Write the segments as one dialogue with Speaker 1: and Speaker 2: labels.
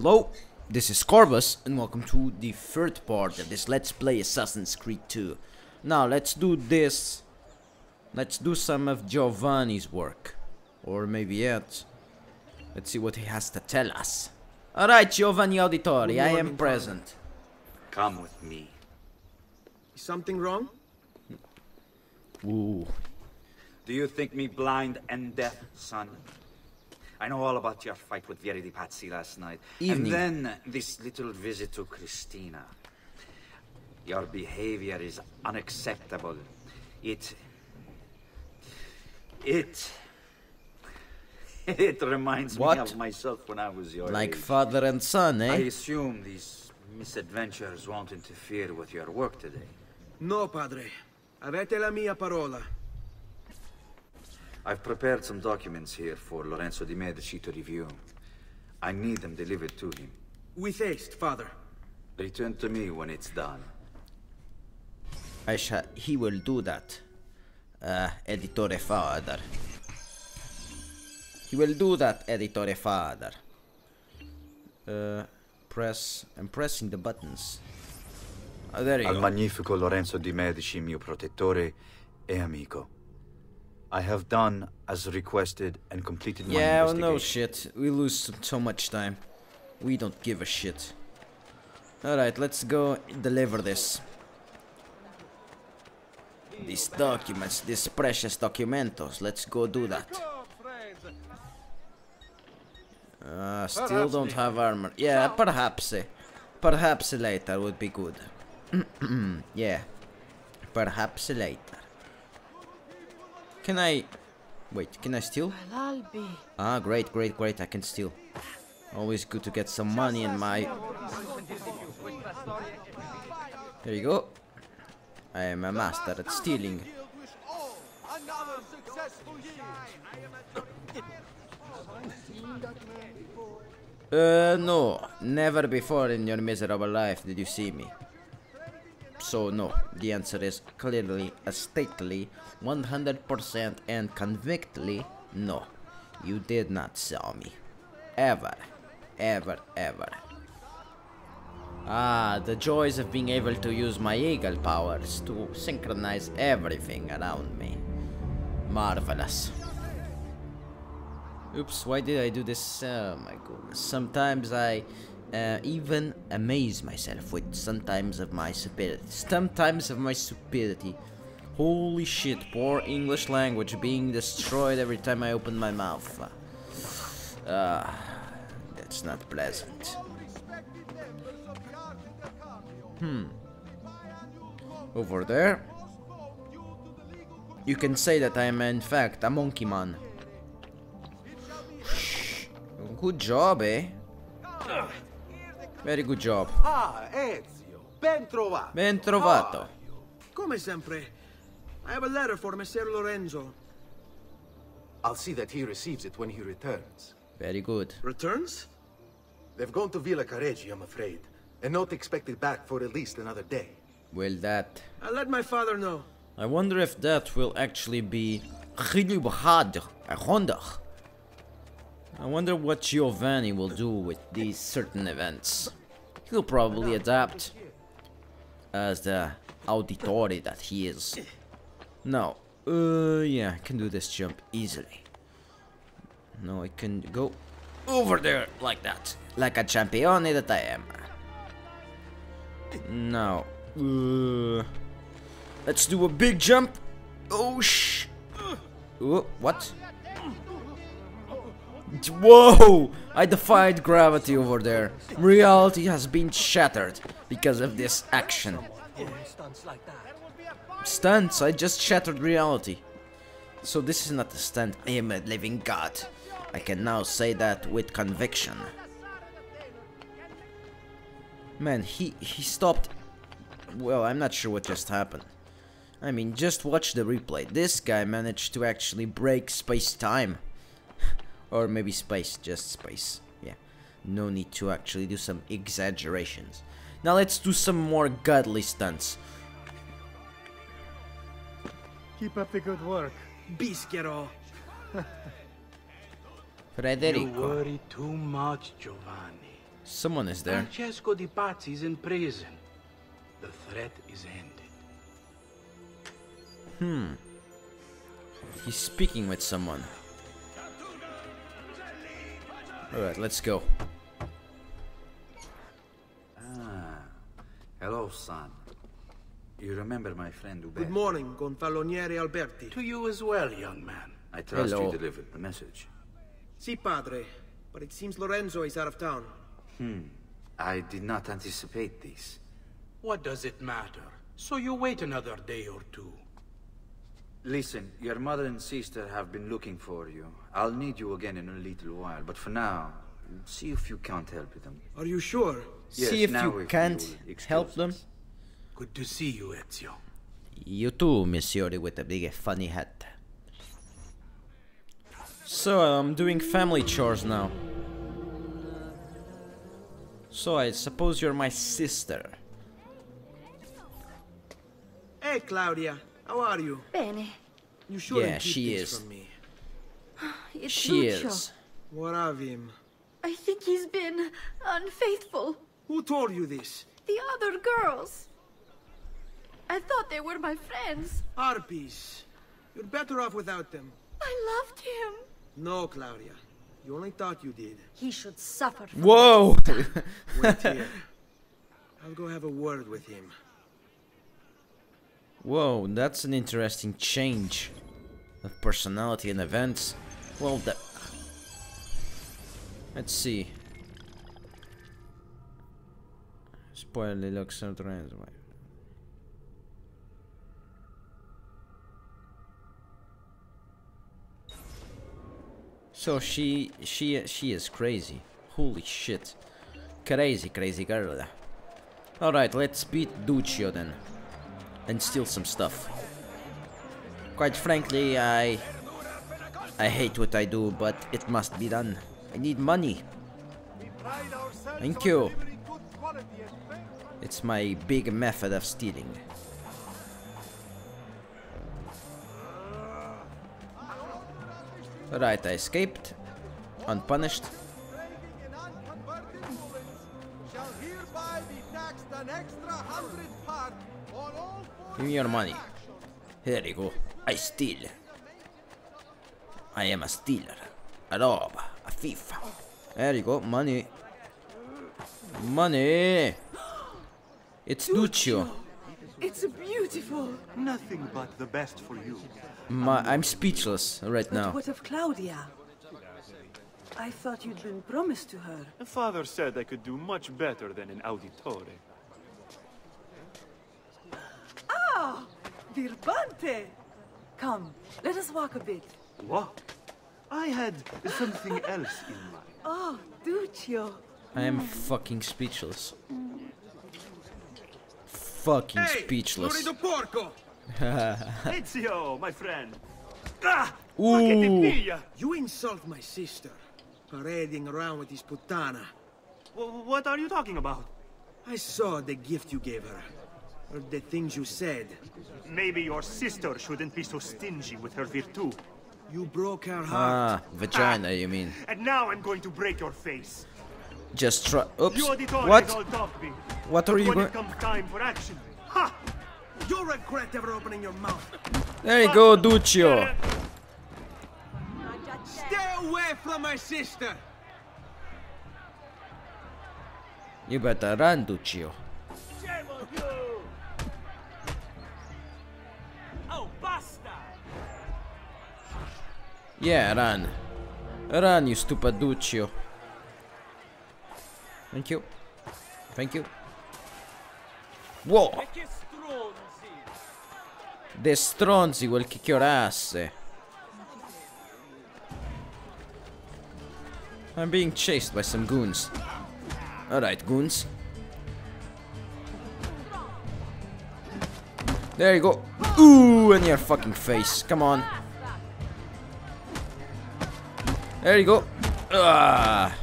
Speaker 1: Hello, this is Scorbas, and welcome to the third part of this Let's Play Assassin's Creed 2. Now, let's do this. Let's do some of Giovanni's work. Or maybe yet. Let's see what he has to tell us. Alright, Giovanni Auditore, I am present.
Speaker 2: Come with me.
Speaker 3: Is something wrong?
Speaker 1: Ooh.
Speaker 2: Do you think me blind and deaf, son? I know all about your fight with Vieri di Pazzi last night.
Speaker 1: Evening.
Speaker 2: And then this little visit to Cristina. Your behavior is unacceptable. It... It... It reminds
Speaker 1: What?
Speaker 2: me of myself when I was your
Speaker 1: Like
Speaker 2: age.
Speaker 1: father and son, eh?
Speaker 2: I assume these misadventures won't interfere with your work today.
Speaker 3: No, padre. Avete la mia parola.
Speaker 2: I've prepared some documents here for Lorenzo di Medici to review. I need them delivered to him.
Speaker 3: With haste, father.
Speaker 2: Return to me when it's done.
Speaker 1: I shall. He will do that. Uh, Auditore father. He will do that, Auditore father. Uh, press. I'm pressing the buttons. Oh, there you
Speaker 2: Al
Speaker 1: go.
Speaker 2: magnifico Lorenzo di Medici, mio protettore e amico. I have done as requested and completed my
Speaker 1: Yeah, well, no shit. We lose so much time. We don't give a shit. Alright, let's go deliver this. These documents, these precious documentos. Let's go do that. Uh, still don't have armor. Yeah, perhaps. eh, Perhaps later would be good. yeah. Perhaps later. Can I... Wait, can I steal? Ah, great, great, great, I can steal. Always good to get some money in my... There you go. I am a master at stealing. Uh, no. Never before in your miserable life did you see me. So, no. The answer is clearly, a stately, 100% and convictly, no. You did not saw me. Ever. Ever, ever. Ah, the joys of being able to use my eagle powers to synchronize everything around me. Marvelous. Oops, why did I do this? Oh my goodness. Sometimes I uh, even amaze myself with sometimes of my stupidity. Sometimes of my stupidity. Holy shit, poor English language being destroyed every time I open my mouth. Ah, that's not pleasant. Hmm. Over there. You can say that I am in fact a monkey man. Good job, eh? Very good job.
Speaker 4: Ah, Ezio, ben trovato.
Speaker 1: Ben trovato.
Speaker 3: Come sempre. I have a letter for Messer Lorenzo.
Speaker 4: I'll see that he receives it when he returns.
Speaker 1: Very good.
Speaker 3: Returns?
Speaker 4: They've gone to Villa Careggi, I'm afraid, and not expected back for at least another day.
Speaker 1: Well, that.
Speaker 3: I'll let my father know.
Speaker 1: I wonder if that will actually be. I wonder. I wonder what Giovanni will do with these certain events. He'll probably adapt as the auditore that he is. No. Uh, yeah, I can do this jump easily. No, I can go over there like that. Like a champion that I am. Now, uh, let's do a big jump. Oh sh. Uh, what? Whoa! I defied gravity over there. Reality has been shattered because of this action. Stunts? I just shattered reality. So this is not a stunt. I am a living god. I can now say that with conviction. Man, he he stopped. Well, I'm not sure what just happened. I mean, just watch the replay. This guy managed to actually break space-time. Or maybe space, just space. Yeah. No need to actually do some exaggerations. Now let's do some more godly stunts.
Speaker 5: Keep up the good work.
Speaker 3: Bischero.
Speaker 4: You
Speaker 1: Federico.
Speaker 4: worry too much, Giovanni.
Speaker 1: Someone is there.
Speaker 6: Francesco Di Pazzi is in prison. The threat is ended. Hmm.
Speaker 1: He's speaking with someone. Alright, let's go. Ah.
Speaker 2: Hello, son. You remember my friend Uber?
Speaker 3: Good morning, Gonfaloniere Alberti.
Speaker 6: To you as well, young man.
Speaker 2: I trust
Speaker 1: Hello.
Speaker 2: you delivered the message.
Speaker 3: Si, padre. But it seems Lorenzo is out of town. Hmm.
Speaker 2: I did not anticipate this.
Speaker 6: What does it matter? So you wait another day or two.
Speaker 2: Listen, your mother and sister have been looking for you. I'll need you again in a little while, but for now, see if you can't help them.
Speaker 3: Are you sure?
Speaker 2: Yes,
Speaker 1: See if you
Speaker 2: if
Speaker 1: can't
Speaker 2: you'll
Speaker 1: help them.
Speaker 6: Good to see you, Ezio.
Speaker 1: You too, Monsieur with the big funny hat. So I'm doing family chores now. So I suppose you're my sister.
Speaker 3: Hey, Claudia. How are you?
Speaker 7: Bene.
Speaker 3: You shouldn't
Speaker 1: Yeah,
Speaker 3: keep
Speaker 1: she
Speaker 3: things
Speaker 1: is.
Speaker 3: from me.
Speaker 7: It's
Speaker 1: She
Speaker 7: Duccio.
Speaker 1: is.
Speaker 3: What of him?
Speaker 7: I think he's been unfaithful.
Speaker 3: Who told you this?
Speaker 7: The other girls. I thought they were my friends.
Speaker 3: Harpies. You're better off without them.
Speaker 7: I loved him.
Speaker 3: No, Claudia. You only thought you did.
Speaker 7: He should suffer. for
Speaker 1: Whoa!
Speaker 3: Wait here. I'll go have a word with him.
Speaker 1: Whoa, that's an interesting change of personality and events. Well, that. Let's see. Spoiler looks out So she she she is crazy. Holy shit. Crazy crazy girl. Alright, let's beat Duccio then. And steal some stuff. Quite frankly, I I hate what I do, but it must be done. I need money. Thank you. It's my big method of stealing. Right, I escaped. Unpunished. Give me your money. Here you go. I steal. I am a stealer. A rob. A thief. There you go. Money. Money. It's Duccio.
Speaker 7: It's beautiful.
Speaker 8: Nothing but the best for you.
Speaker 1: Ma I'm speechless right now.
Speaker 9: What of Claudia? I thought you'd been promised to her.
Speaker 8: The father said I could do much better than an auditore.
Speaker 9: Ah! Birbante! Come, let us walk a bit.
Speaker 8: What? I had something else in mind.
Speaker 9: Oh, Duccio.
Speaker 1: I am fucking speechless. Fucking
Speaker 3: Hey!
Speaker 1: speechless.
Speaker 3: Lurido porco!
Speaker 8: Ezio, my friend. Ah!
Speaker 1: Ooh.
Speaker 8: Ma che ti?
Speaker 3: You insult my sister. Parading around with this putana.
Speaker 8: Wh- What are you talking about?
Speaker 3: I saw the gift you gave her. Or the things you said.
Speaker 8: Maybe your sister shouldn't be so stingy with her virtue.
Speaker 3: You broke her heart.
Speaker 1: Ah, vagina, you mean?
Speaker 8: And now I'm going to break your face.
Speaker 1: Just try. Oops.
Speaker 8: You auditores all
Speaker 1: What? What are you
Speaker 8: when
Speaker 1: going?
Speaker 8: it comes time for action, ha!
Speaker 3: You'll regret ever opening your mouth.
Speaker 1: There you go, Duccio.
Speaker 3: Stay away from my sister!
Speaker 1: You better run, Duccio. Yeah, run. Run, you stupid Duccio. Thank you. Thank you. Whoa! The stronzi will kick your ass. Eh. I'm being chased by some goons. Alright, goons. There you go. Ooh, in your fucking face. Come on. There you go. Ah.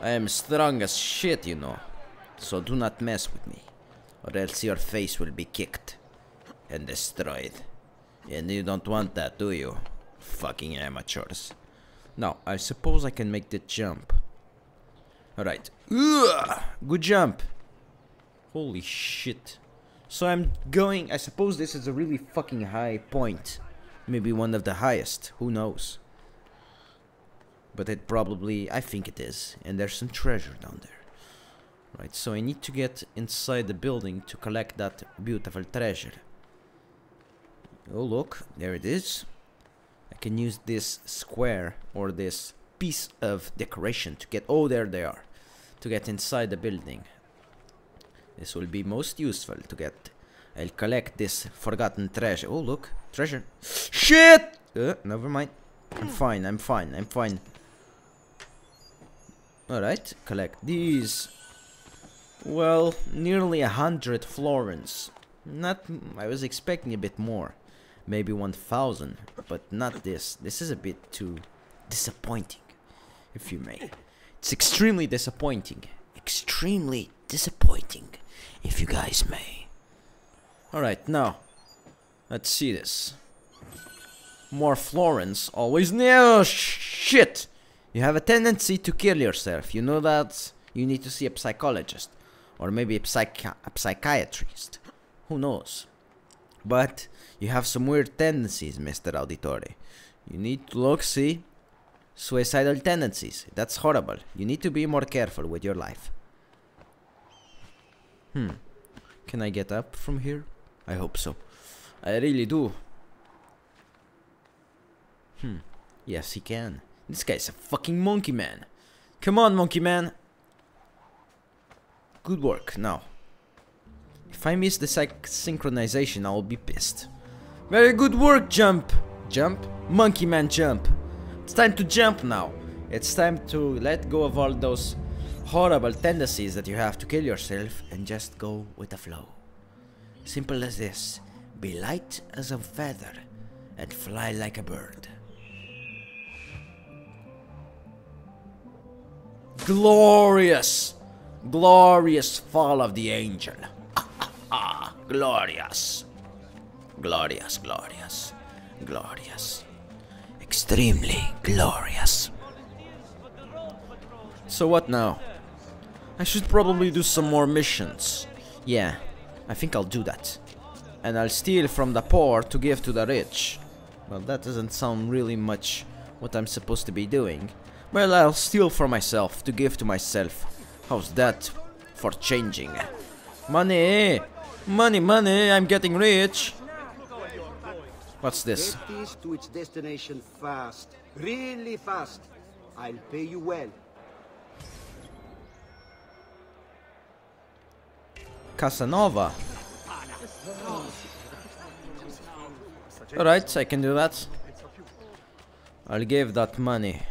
Speaker 1: I am strong as shit, you know. So do not mess with me. Or else your face will be kicked. And destroyed. And you don't want that, do you? Fucking amateurs. Now, I suppose I can make the jump. Alright. Good jump. Holy shit. So I'm going, I suppose this is a really fucking high point. Maybe one of the highest, who knows. But it probably, I think it is. And there's some treasure down there. Right, so I need to get inside the building to collect that beautiful treasure. Oh look, there it is. I can use this square or this piece of decoration to get, oh there they are, to get inside the building. This will be most useful to get. I'll collect this forgotten treasure. Oh look, treasure. Shit! Uh, never mind. I'm fine, I'm fine, I'm fine. Alright, collect these. Well, nearly a hundred florins. Not, I was expecting a bit more. Maybe 1000, but not this. This is a bit too disappointing, if you may. It's extremely disappointing. Extremely disappointing, if you guys may. Alright, now, let's see this. More florins, always. No, shit! You have a tendency to kill yourself. You know that? You need to see a psychologist. Or maybe a, psychi a psychiatrist. Who knows? But you have some weird tendencies, Mr. Auditore. You need to look, see? Suicidal tendencies. That's horrible. You need to be more careful with your life. Hmm. Can I get up from here? I hope so. I really do. Hmm. Yes, he can. This guy's a fucking monkey man. Come on, monkey man. Good work. Now, if I miss the synchronization, I'll be pissed. Very good work, jump. Jump? Monkey man, jump. It's time to jump now. It's time to let go of all those horrible tendencies that you have to kill yourself and just go with the flow. Simple as this. Be light as a feather and fly like a bird. Glorious! Glorious fall of the angel. Ah, glorious. Glorious, glorious, glorious. Extremely glorious. So what now? I should probably do some more missions. Yeah, I think I'll do that. And I'll steal from the poor to give to the rich. Well, that doesn't sound really much what I'm supposed to be doing. Well, I'll steal for myself to give to myself. How's that for changing? Money! Money, money, I'm getting rich! What's this?
Speaker 10: Get to its destination fast. Really fast. I'll pay you well.
Speaker 1: Casanova. Alright, I can do that. I'll give that money.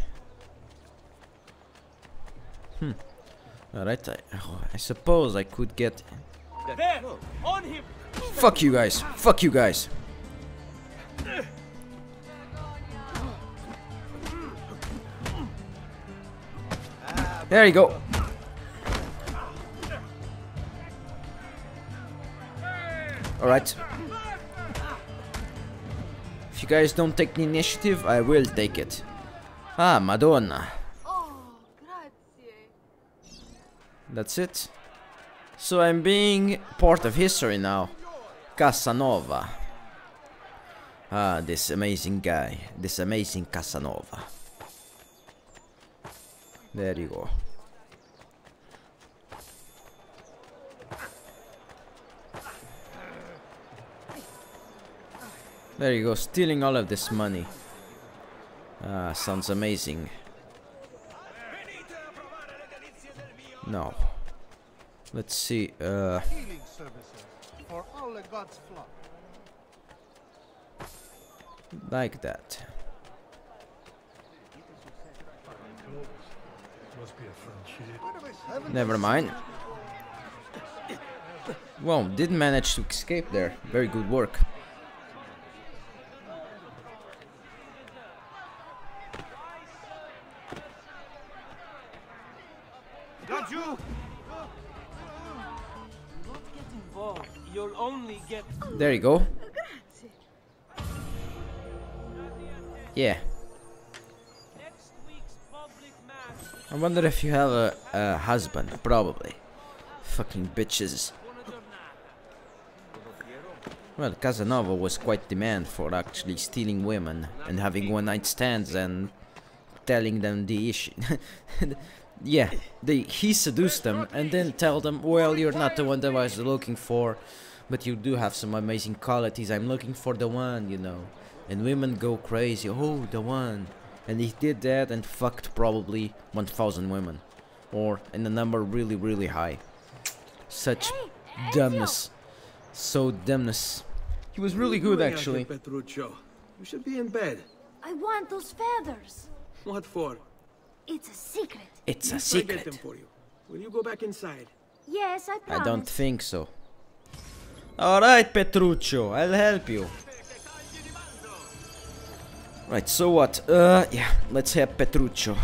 Speaker 1: Hmm. Alright, I, I suppose I could get... Fuck you guys! Fuck you guys! There you go. Alright. If you guys don't take the initiative, I will take it. Ah, Madonna. That's it. So I'm being part of history now. Casanova. Ah, this amazing guy. This amazing Casanova. There you go. There you go, stealing all of this money. Ah, sounds amazing. No. Let's see, uh... Like that. Never mind. Well, did manage to escape there. Very good work. There you go. Yeah. I wonder if you have a, a husband. Probably. Fucking bitches. Well, Casanova was quite the man for actually stealing women and having one night stands and telling them the issue. yeah, they he seduced them and then tell them, well, you're not the one that I was looking for, but you do have some amazing qualities. I'm looking for the one, you know. And women go crazy. Oh, the one. And he did that and fucked probably 1,000 women, or in a number really, really high. Such dumbness. So dumbness. He was really
Speaker 3: What are you
Speaker 1: good actually.
Speaker 3: here, Petruccio. You should be in bed.
Speaker 7: I want those feathers.
Speaker 3: What for?
Speaker 7: It's a secret.
Speaker 1: It's a
Speaker 3: Yes, I get them
Speaker 1: secret.
Speaker 3: for you. Will you go back inside?
Speaker 7: Yes, I promise.
Speaker 1: I don't think so. Alright, Petruccio, I'll help you. Right, so what? Uh, yeah, let's have Petruccio.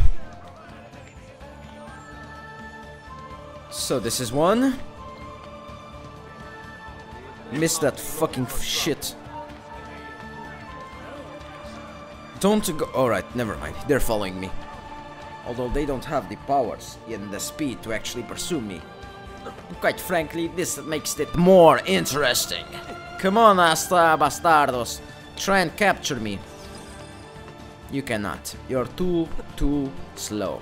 Speaker 1: So this is one. Missed that fucking shit. Don't go. Alright, never mind. They're following me. Although they don't have the powers and the speed to actually pursue me. Quite frankly, this makes it more interesting. Come on, Asta bastardos. Try and capture me. You cannot. You're too, too slow.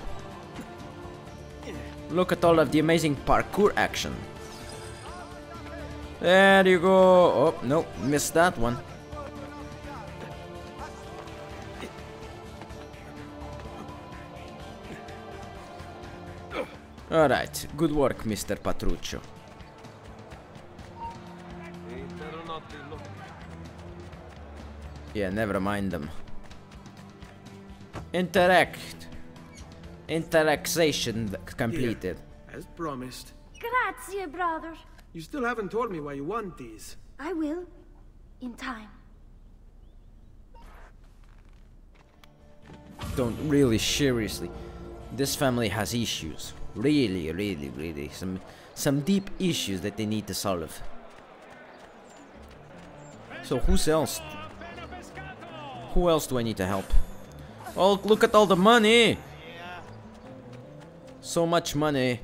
Speaker 1: Look at all of the amazing parkour action. There you go. Oh, no, missed that one. Alright, good work, Mr. Petruccio. Yeah, never mind them. Interact. Interaction completed.
Speaker 3: As promised.
Speaker 7: Grazie, brother.
Speaker 3: You still haven't told me why you want these.
Speaker 7: I will. In time.
Speaker 1: Don't really seriously. This family has issues. Really, really, really. Some some deep issues that they need to solve. So who's else? Who else do I need to help? Oh, look at all the money! So much money.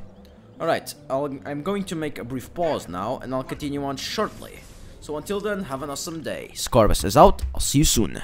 Speaker 1: Alright, I'm going to make a brief pause now, and I'll continue on shortly. So until then, have an awesome day. Scorbas is out, I'll see you soon.